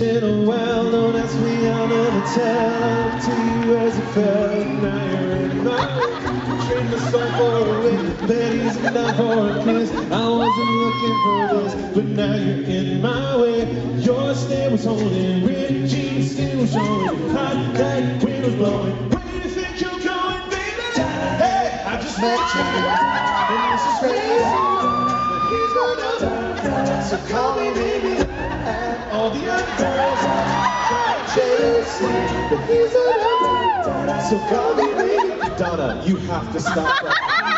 in a while. Don't ask me, I'll never tell. To you as it felt. Now you're in my way. Trade my for a win. Betty's down for a kiss. I wasn't looking for this, but now you're in my way. Your stare was holding, red jeans still showing. Hot night, wind was blowing. You think you're going, baby? Hey, I just met you, and this is crazy. But he's gonna, so call me so call me. Donna, you have to stop that.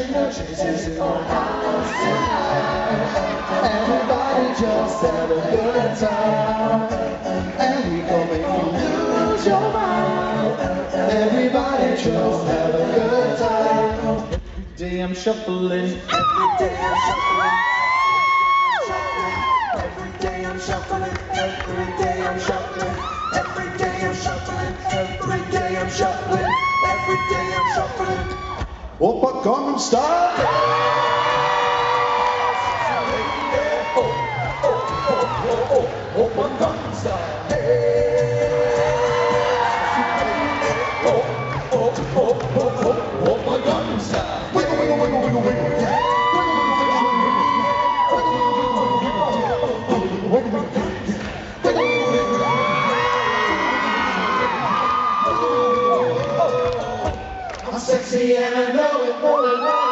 Everybody just have a good time. And we gon' make you lose your mind. Everybody just have a good time. Every day I'm shuffling. Every day I'm shuffling. Every day I'm shuffling. Every day I'm shuffling. Every day I'm shuffling. Every day I'm shuffling. Every day I'm shuffling. Oppa Gangnam Style. Oppa Gangnam Style. Sexy and I know it more than all